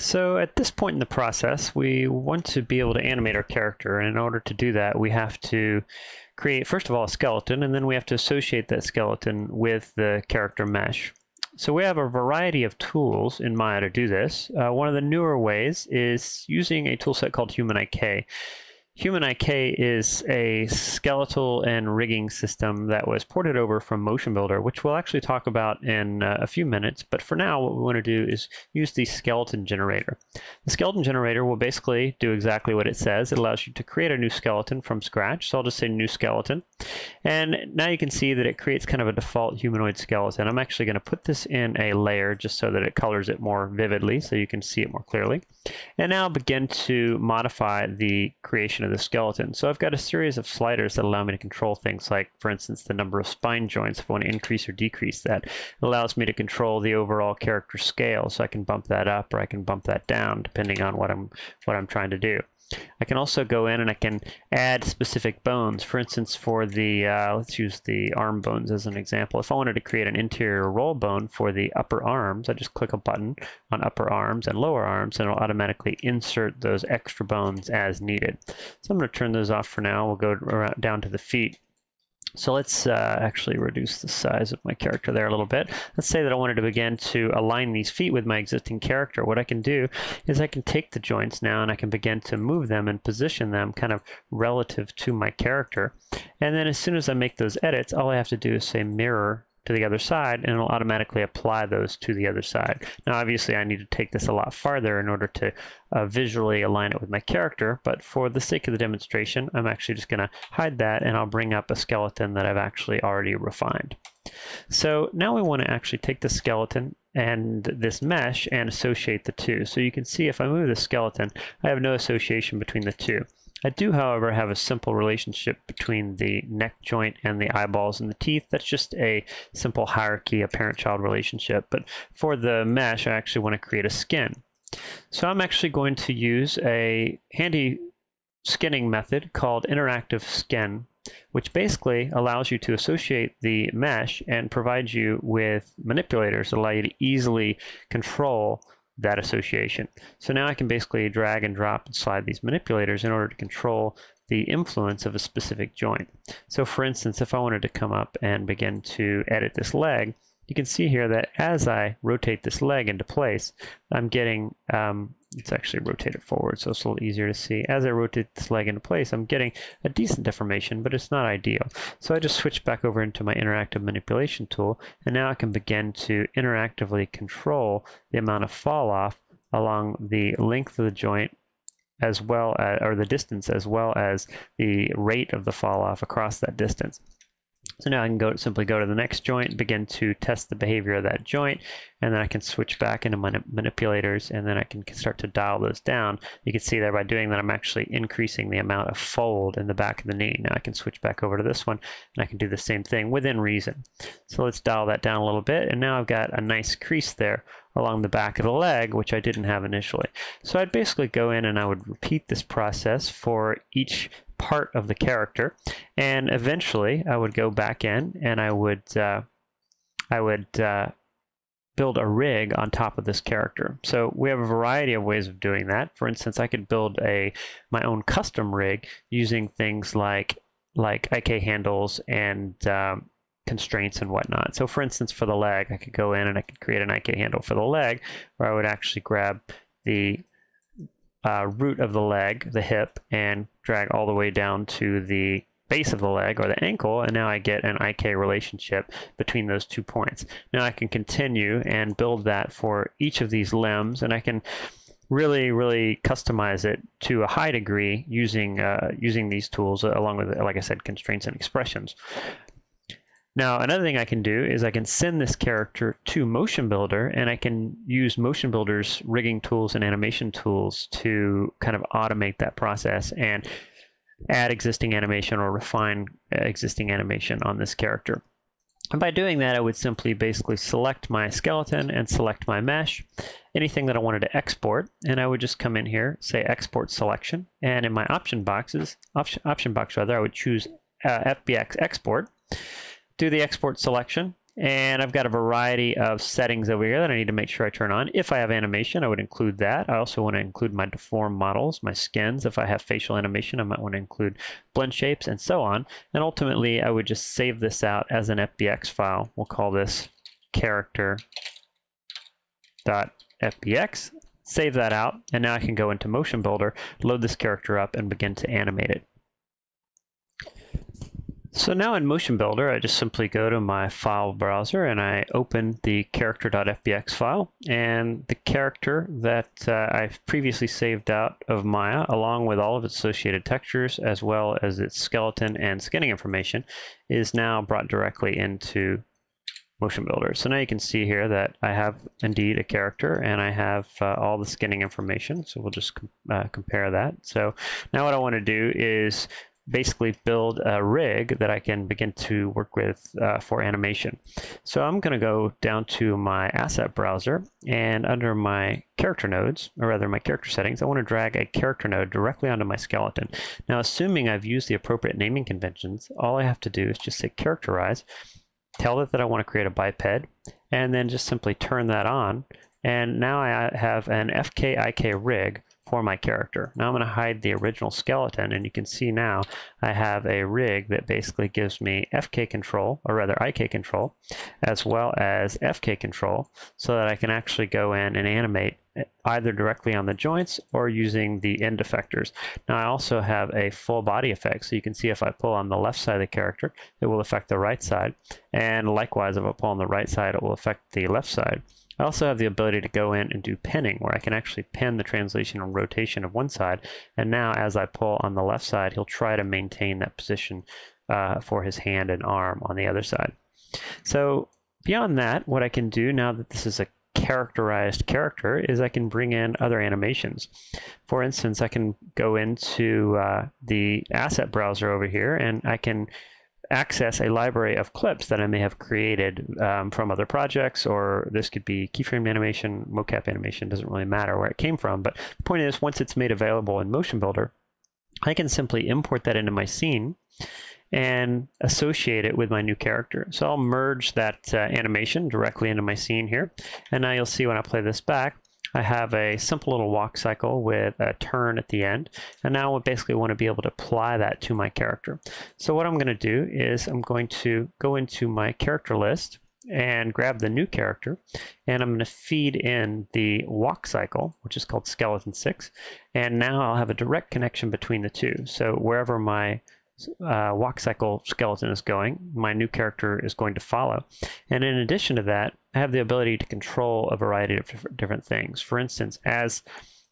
So at this point in the process, we want to be able to animate our character. And in order to do that, we have to create, first of all, a skeleton, and then we have to associate that skeleton with the character mesh. So we have a variety of tools in Maya to do this. Uh, one of the newer ways is using a toolset called HumanIK. Human IK is a skeletal and rigging system that was ported over from Motion Builder, which we'll actually talk about in uh, a few minutes. But for now, what we want to do is use the skeleton generator. The skeleton generator will basically do exactly what it says. It allows you to create a new skeleton from scratch. So I'll just say new skeleton. And now you can see that it creates kind of a default humanoid skeleton. I'm actually going to put this in a layer just so that it colors it more vividly so you can see it more clearly. And now begin to modify the creation of the skeleton. So I've got a series of sliders that allow me to control things like, for instance, the number of spine joints. If I want to increase or decrease that, it allows me to control the overall character scale. So I can bump that up or I can bump that down depending on what I'm what I'm trying to do. I can also go in and I can add specific bones. For instance, for the, uh, let's use the arm bones as an example. If I wanted to create an interior roll bone for the upper arms, I just click a button on upper arms and lower arms and it'll automatically insert those extra bones as needed. So I'm going to turn those off for now. We'll go down to the feet. So let's uh, actually reduce the size of my character there a little bit. Let's say that I wanted to begin to align these feet with my existing character. What I can do is I can take the joints now and I can begin to move them and position them kind of relative to my character. And then as soon as I make those edits, all I have to do is say mirror to the other side and it'll automatically apply those to the other side. Now obviously I need to take this a lot farther in order to uh, visually align it with my character, but for the sake of the demonstration I'm actually just going to hide that and I'll bring up a skeleton that I've actually already refined. So now we want to actually take the skeleton and this mesh and associate the two. So you can see if I move the skeleton, I have no association between the two. I do, however, have a simple relationship between the neck joint and the eyeballs and the teeth. That's just a simple hierarchy, a parent-child relationship. But for the mesh, I actually want to create a skin. So I'm actually going to use a handy skinning method called interactive skin, which basically allows you to associate the mesh and provides you with manipulators that allow you to easily control that association. So now I can basically drag and drop and slide these manipulators in order to control the influence of a specific joint. So for instance, if I wanted to come up and begin to edit this leg, you can see here that as I rotate this leg into place, I'm getting, um, it's actually rotated forward, so it's a little easier to see. As I rotate this leg into place, I'm getting a decent deformation, but it's not ideal. So I just switch back over into my interactive manipulation tool, and now I can begin to interactively control the amount of fall off along the length of the joint as well as, or the distance as well as the rate of the fall off across that distance. So now I can go simply go to the next joint, begin to test the behavior of that joint, and then I can switch back into my manipulators, and then I can start to dial those down. You can see there by doing that, I'm actually increasing the amount of fold in the back of the knee. Now I can switch back over to this one, and I can do the same thing within reason. So let's dial that down a little bit, and now I've got a nice crease there along the back of the leg, which I didn't have initially. So I'd basically go in and I would repeat this process for each part of the character. And eventually, I would go back in and I would uh, I would uh, build a rig on top of this character. So we have a variety of ways of doing that. For instance, I could build a my own custom rig using things like like IK handles and um, constraints and whatnot. So for instance, for the leg, I could go in and I could create an IK handle for the leg where I would actually grab the uh, root of the leg, the hip, and drag all the way down to the base of the leg or the ankle, and now I get an IK relationship between those two points. Now I can continue and build that for each of these limbs, and I can really, really customize it to a high degree using uh, using these tools along with, like I said, constraints and expressions. Now, another thing I can do is I can send this character to Motion Builder and I can use Motion Builder's rigging tools and animation tools to kind of automate that process and add existing animation or refine existing animation on this character. And by doing that, I would simply basically select my skeleton and select my mesh, anything that I wanted to export, and I would just come in here, say export selection, and in my option boxes, option, option box rather, I would choose uh, FBX export, do the export selection, And I've got a variety of settings over here that I need to make sure I turn on. If I have animation, I would include that. I also want to include my deform models, my skins. If I have facial animation, I might want to include blend shapes and so on. And ultimately, I would just save this out as an FBX file. We'll call this character.fbx. Save that out, and now I can go into Motion Builder, load this character up, and begin to animate it. So now in Motion Builder, I just simply go to my file browser and I open the character.fbx file and the character that uh, I've previously saved out of Maya along with all of its associated textures as well as its skeleton and skinning information is now brought directly into Motion Builder. So now you can see here that I have indeed a character and I have uh, all the skinning information. So we'll just com uh, compare that. So now what I want to do is basically build a rig that I can begin to work with uh, for animation. So I'm going to go down to my asset browser and under my character nodes, or rather my character settings, I want to drag a character node directly onto my skeleton. Now assuming I've used the appropriate naming conventions, all I have to do is just say characterize, tell it that I want to create a biped, and then just simply turn that on. And now I have an FKIK rig for my character. Now I'm going to hide the original skeleton and you can see now I have a rig that basically gives me FK control, or rather IK control, as well as FK control so that I can actually go in and animate either directly on the joints or using the end effectors. Now I also have a full body effect so you can see if I pull on the left side of the character it will affect the right side and likewise if I pull on the right side it will affect the left side. I also have the ability to go in and do pinning where I can actually pin the translation and rotation of one side. And now as I pull on the left side, he'll try to maintain that position uh, for his hand and arm on the other side. So beyond that, what I can do now that this is a characterized character is I can bring in other animations. For instance, I can go into uh, the asset browser over here and I can access a library of clips that I may have created um, from other projects, or this could be keyframe animation, mocap animation, doesn't really matter where it came from. But the point is, once it's made available in Motion Builder, I can simply import that into my scene and associate it with my new character. So I'll merge that uh, animation directly into my scene here. And now you'll see when I play this back, I have a simple little walk cycle with a turn at the end. And now I basically want to be able to apply that to my character. So what I'm going to do is I'm going to go into my character list and grab the new character and I'm going to feed in the walk cycle which is called skeleton 6 and now I'll have a direct connection between the two so wherever my uh, walk cycle skeleton is going, my new character is going to follow. And in addition to that, I have the ability to control a variety of different things. For instance, as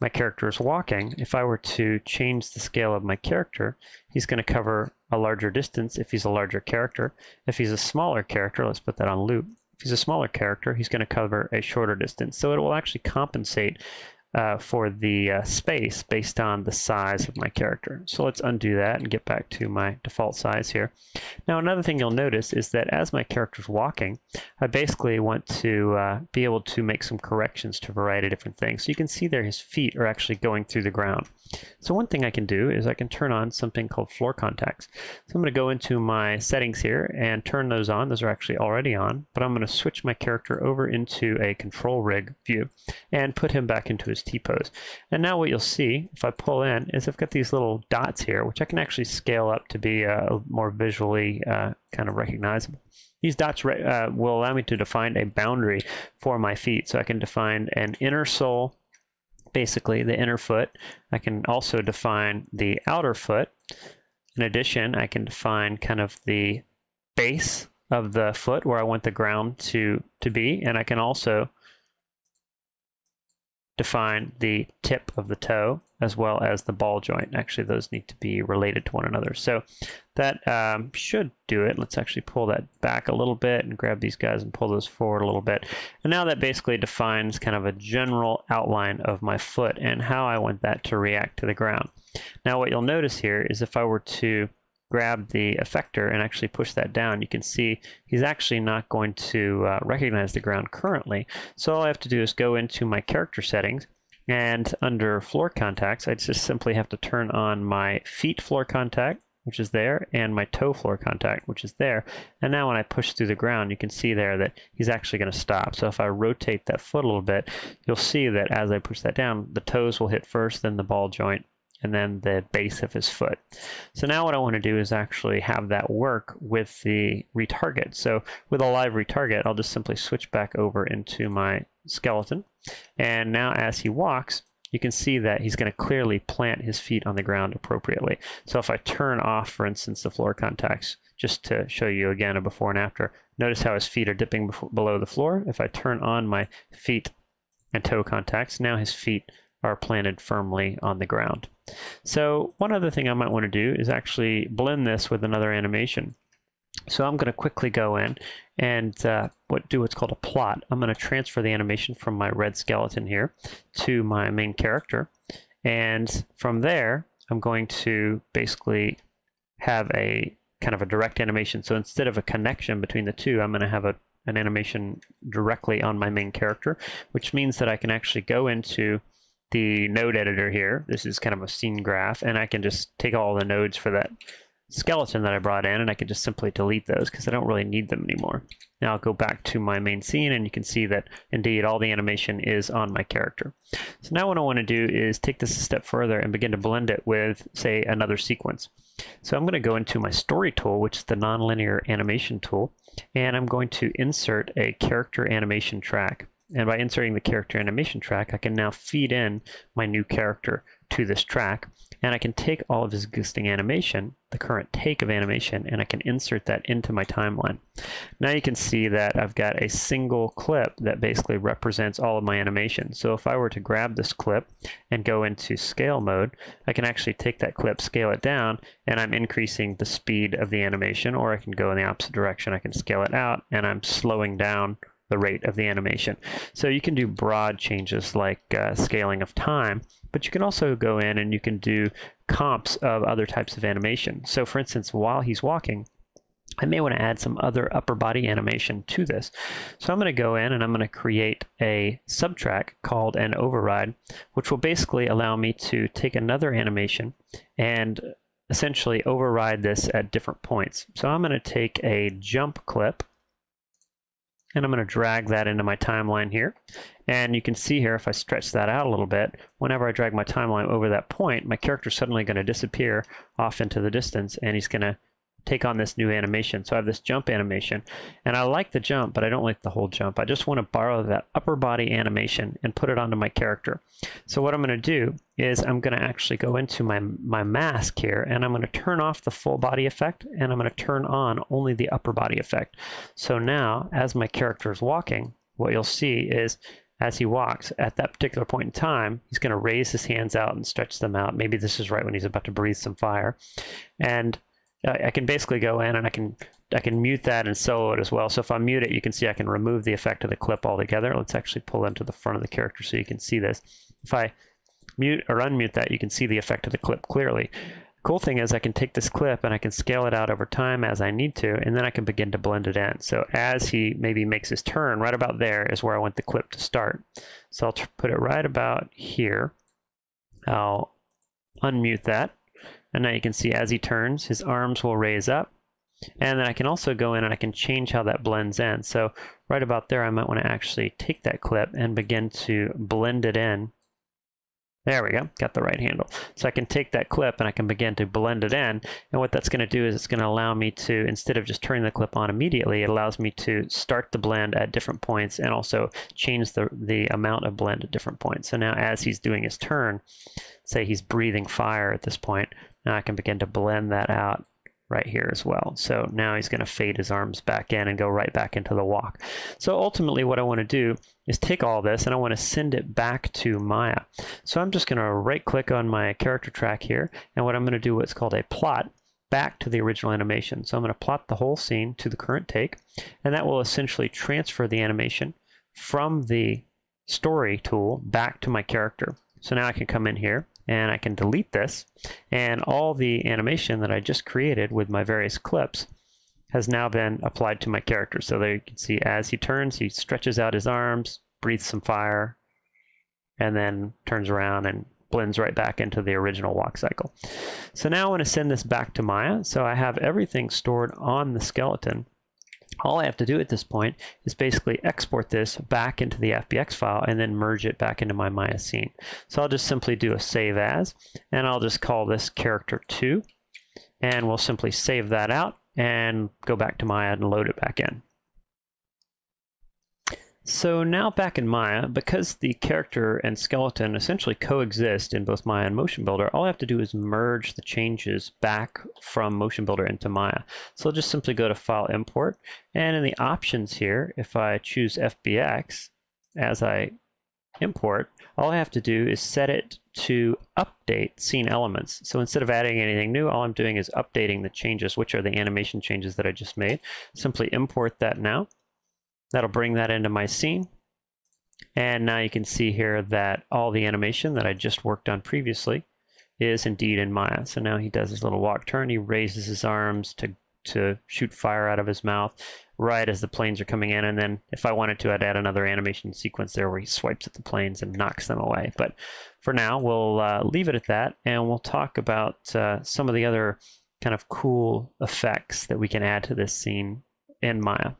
my character is walking, if I were to change the scale of my character, he's going to cover a larger distance if he's a larger character. If he's a smaller character, let's put that on loop. If he's a smaller character, he's going to cover a shorter distance. So it will actually compensate uh, for the uh, space based on the size of my character. So let's undo that and get back to my default size here. Now another thing you'll notice is that as my character is walking, I basically want to uh, be able to make some corrections to a variety of different things. So you can see there his feet are actually going through the ground. So one thing I can do is I can turn on something called floor contacts. So I'm going to go into my settings here and turn those on. Those are actually already on, but I'm going to switch my character over into a control rig view and put him back into his T-pose. And now what you'll see if I pull in is I've got these little dots here, which I can actually scale up to be uh, more visually uh, kind of recognizable. These dots uh, will allow me to define a boundary for my feet. So I can define an inner sole basically the inner foot. I can also define the outer foot. In addition, I can define kind of the base of the foot where I want the ground to, to be. And I can also define the tip of the toe as well as the ball joint. Actually, those need to be related to one another. So that um, should do it. Let's actually pull that back a little bit and grab these guys and pull those forward a little bit. And now that basically defines kind of a general outline of my foot and how I want that to react to the ground. Now what you'll notice here is if I were to grab the effector and actually push that down, you can see he's actually not going to uh, recognize the ground currently. So all I have to do is go into my character settings and under floor contacts, I just simply have to turn on my feet floor contact which is there, and my toe floor contact, which is there. And now when I push through the ground, you can see there that he's actually going to stop. So if I rotate that foot a little bit, you'll see that as I push that down, the toes will hit first, then the ball joint, and then the base of his foot. So now what I want to do is actually have that work with the retarget. So with a live retarget, I'll just simply switch back over into my skeleton. And now as he walks, you can see that he's going to clearly plant his feet on the ground appropriately. So if I turn off, for instance, the floor contacts, just to show you again a before and after, notice how his feet are dipping below the floor. If I turn on my feet and toe contacts, now his feet are planted firmly on the ground. So one other thing I might want to do is actually blend this with another animation. So I'm going to quickly go in and uh, what do what's called a plot. I'm going to transfer the animation from my red skeleton here to my main character. And from there, I'm going to basically have a kind of a direct animation. So instead of a connection between the two, I'm going to have a, an animation directly on my main character, which means that I can actually go into the node editor here. This is kind of a scene graph, and I can just take all the nodes for that skeleton that I brought in, and I can just simply delete those because I don't really need them anymore. Now I'll go back to my main scene, and you can see that indeed all the animation is on my character. So now what I want to do is take this a step further and begin to blend it with, say, another sequence. So I'm going to go into my story tool, which is the nonlinear animation tool, and I'm going to insert a character animation track. And by inserting the character animation track, I can now feed in my new character to this track. And I can take all of his existing animation, the current take of animation, and I can insert that into my timeline. Now you can see that I've got a single clip that basically represents all of my animation. So if I were to grab this clip and go into scale mode, I can actually take that clip, scale it down, and I'm increasing the speed of the animation, or I can go in the opposite direction. I can scale it out, and I'm slowing down the rate of the animation. So you can do broad changes like uh, scaling of time, but you can also go in and you can do comps of other types of animation. So for instance, while he's walking, I may want to add some other upper body animation to this. So I'm going to go in and I'm going to create a subtrack called an override, which will basically allow me to take another animation and essentially override this at different points. So I'm going to take a jump clip and I'm going to drag that into my timeline here. And you can see here, if I stretch that out a little bit, whenever I drag my timeline over that point, my character's suddenly going to disappear off into the distance, and he's going to take on this new animation. So I have this jump animation, and I like the jump, but I don't like the whole jump. I just want to borrow that upper body animation and put it onto my character. So what I'm going to do is I'm going to actually go into my, my mask here, and I'm going to turn off the full body effect, and I'm going to turn on only the upper body effect. So now, as my character is walking, what you'll see is as he walks at that particular point in time, he's going to raise his hands out and stretch them out. Maybe this is right when he's about to breathe some fire. And I can basically go in and I can I can mute that and solo it as well. So if I mute it, you can see I can remove the effect of the clip altogether. Let's actually pull into the front of the character so you can see this. If I mute or unmute that, you can see the effect of the clip clearly. Cool thing is I can take this clip and I can scale it out over time as I need to, and then I can begin to blend it in. So as he maybe makes his turn, right about there is where I want the clip to start. So I'll put it right about here. I'll unmute that and now you can see as he turns, his arms will raise up. And then I can also go in and I can change how that blends in. So right about there, I might want to actually take that clip and begin to blend it in. There we go, got the right handle. So I can take that clip and I can begin to blend it in. And what that's going to do is it's going to allow me to, instead of just turning the clip on immediately, it allows me to start the blend at different points and also change the, the amount of blend at different points. So now as he's doing his turn, say he's breathing fire at this point, now I can begin to blend that out right here as well. So now he's going to fade his arms back in and go right back into the walk. So ultimately what I want to do is take all this and I want to send it back to Maya. So I'm just going to right click on my character track here and what I'm going to do what's called a plot back to the original animation. So I'm going to plot the whole scene to the current take and that will essentially transfer the animation from the story tool back to my character. So now I can come in here and I can delete this and all the animation that I just created with my various clips has now been applied to my character. So there you can see as he turns, he stretches out his arms, breathes some fire, and then turns around and blends right back into the original walk cycle. So now I want to send this back to Maya. So I have everything stored on the skeleton. All I have to do at this point is basically export this back into the FBX file and then merge it back into my Maya scene. So I'll just simply do a save as, and I'll just call this character 2, and we'll simply save that out and go back to Maya and load it back in. So now back in Maya, because the character and skeleton essentially coexist in both Maya and Motion Builder, all I have to do is merge the changes back from Motion Builder into Maya. So I'll just simply go to File Import, and in the options here, if I choose FBX as I import, all I have to do is set it to update scene elements. So instead of adding anything new, all I'm doing is updating the changes, which are the animation changes that I just made. Simply import that now. That'll bring that into my scene. And now you can see here that all the animation that I just worked on previously is indeed in Maya. So now he does his little walk turn. He raises his arms to, to shoot fire out of his mouth right as the planes are coming in. And then if I wanted to, I'd add another animation sequence there where he swipes at the planes and knocks them away. But for now, we'll uh, leave it at that. And we'll talk about uh, some of the other kind of cool effects that we can add to this scene in Maya.